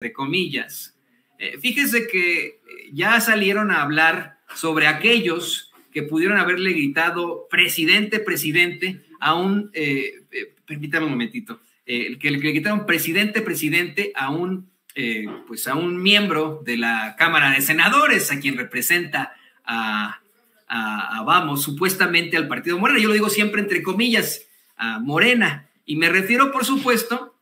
de comillas. Eh, fíjese que ya salieron a hablar sobre aquellos que pudieron haberle gritado presidente, presidente a un, eh, eh, permítame un momentito, el que le gritaron presidente, presidente a un, pues a un miembro de la Cámara de Senadores, a quien representa a, a, vamos, supuestamente al partido Morena. Yo lo digo siempre entre comillas, a Morena. Y me refiero, por supuesto,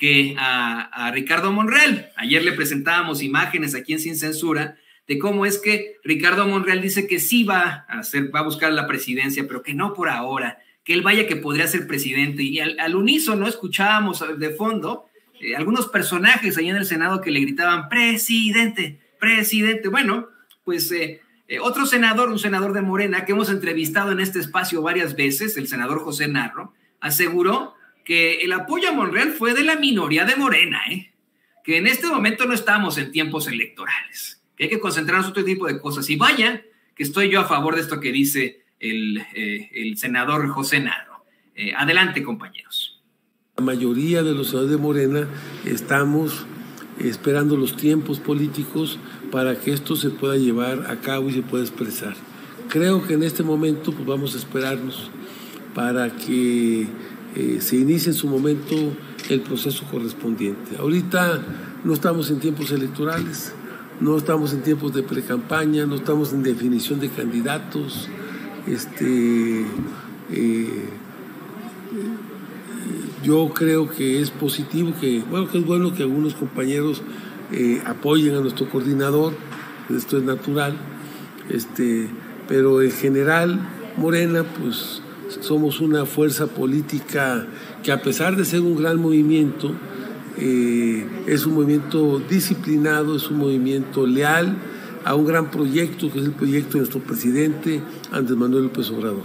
que a, Ricardo Monreal. Ayer le presentábamos imágenes aquí en Sin Censura de cómo es que Ricardo Monreal dice que sí va a hacer, va a buscar la presidencia, pero que no por ahora, que él vaya que podría ser presidente. Y al, al unísono escuchábamos de fondo eh, algunos personajes ahí en el Senado que le gritaban, presidente, presidente. Bueno, pues eh, eh, otro senador, un senador de Morena, que hemos entrevistado en este espacio varias veces, el senador José Narro, aseguró que el apoyo a Monreal fue de la minoría de Morena, ¿eh? que en este momento no estamos en tiempos electorales, que hay que concentrarnos en otro tipo de cosas. Y vaya, que estoy yo a favor de esto que dice el, eh, senador José Narro. Eh, adelante, compañeros. La mayoría de los senadores de Morena estamos esperando los tiempos políticos para que esto se pueda llevar a cabo y se pueda expresar. Creo que en este momento pues, vamos a esperarnos para que eh, se inicie en su momento el proceso correspondiente. Ahorita no estamos en tiempos electorales, no estamos en tiempos de precampaña, no estamos en definición de candidatos. Este, eh, yo creo que es positivo, que, bueno, que es bueno que algunos compañeros eh, apoyen a nuestro coordinador, esto es natural, este, pero en general Morena, pues somos una fuerza política que a pesar de ser un gran movimiento, eh, es un movimiento disciplinado, es un movimiento leal a un gran proyecto que es el proyecto de nuestro presidente Andrés Manuel López Obrador.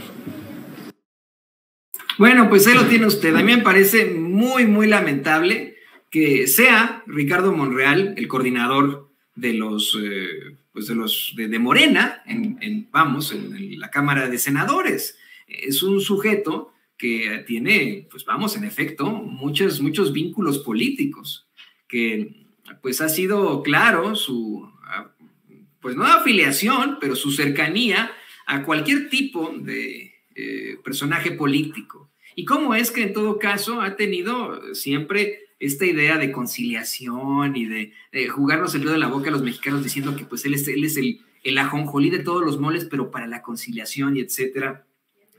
Bueno, pues ahí lo tiene usted. A mí me parece muy, muy lamentable que sea Ricardo Monreal el coordinador de los, eh, pues de los de, Morena, en, vamos, en la Cámara de Senadores es un sujeto que tiene, pues vamos, en efecto, muchos, muchos vínculos políticos, que pues ha sido claro su, pues no afiliación, pero su cercanía a cualquier tipo de eh, personaje político. Y cómo es que en todo caso ha tenido siempre esta idea de conciliación y de, jugarnos el dedo en la boca a los mexicanos diciendo que pues él es, él es el, el ajonjolí de todos los moles, pero para la conciliación y etcétera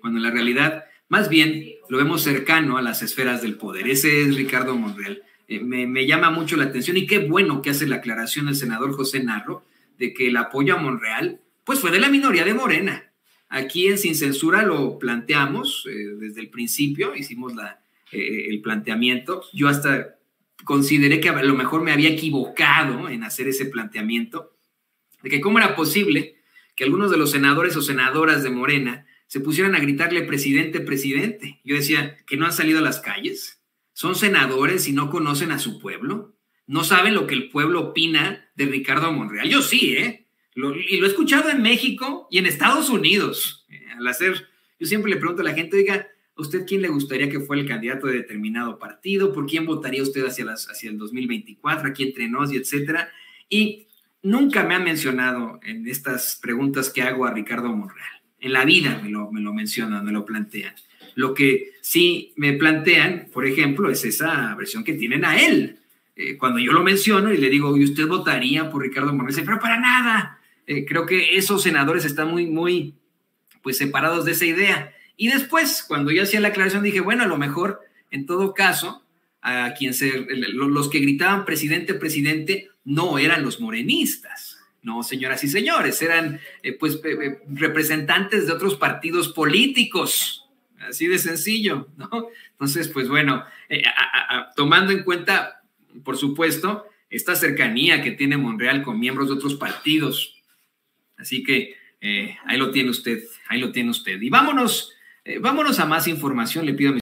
cuando en la realidad más bien lo vemos cercano a las esferas del poder. Ese es Ricardo Monreal. Eh, me, llama mucho la atención y qué bueno que hace la aclaración el senador José Narro de que el apoyo a Monreal pues fue de la minoría de Morena. Aquí en Sin Censura lo planteamos eh, desde el principio, hicimos la, eh, el planteamiento. Yo hasta consideré que a lo mejor me había equivocado en hacer ese planteamiento, de que cómo era posible que algunos de los senadores o senadoras de Morena se pusieran a gritarle presidente, presidente. Yo decía, que no han salido a las calles, son senadores y no conocen a su pueblo, no saben lo que el pueblo opina de Ricardo Monreal. Yo sí, ¿eh? y lo he escuchado en México y en Estados Unidos. Eh, al hacer, yo siempre le pregunto a la gente, diga, ¿a usted quién le gustaría que fuera el candidato de determinado partido? ¿Por quién votaría usted hacia, las, hacia el 2024? ¿Aquí entre nos y etcétera? Y nunca me ha mencionado en estas preguntas que hago a Ricardo Monreal en la vida me lo, me lo mencionan, me lo plantean. Lo que sí me plantean, por ejemplo, es esa versión que tienen a él. Eh, cuando yo lo menciono y le digo, ¿y usted votaría por Ricardo Morales? Pero para nada. Eh, creo que esos senadores están muy, muy, pues separados de esa idea. Y después, cuando yo hacía la aclaración, dije, bueno, a lo mejor, en todo caso, a quien se, los que gritaban presidente, presidente, no eran los morenistas no, señoras y señores, eran eh, pues representantes de otros partidos políticos, así de sencillo, ¿no? Entonces, pues bueno, eh, tomando en cuenta, por supuesto, esta cercanía que tiene Monreal con miembros de otros partidos. Así que eh, ahí lo tiene usted, ahí lo tiene usted. Y vámonos, vámonos a más información, le pido a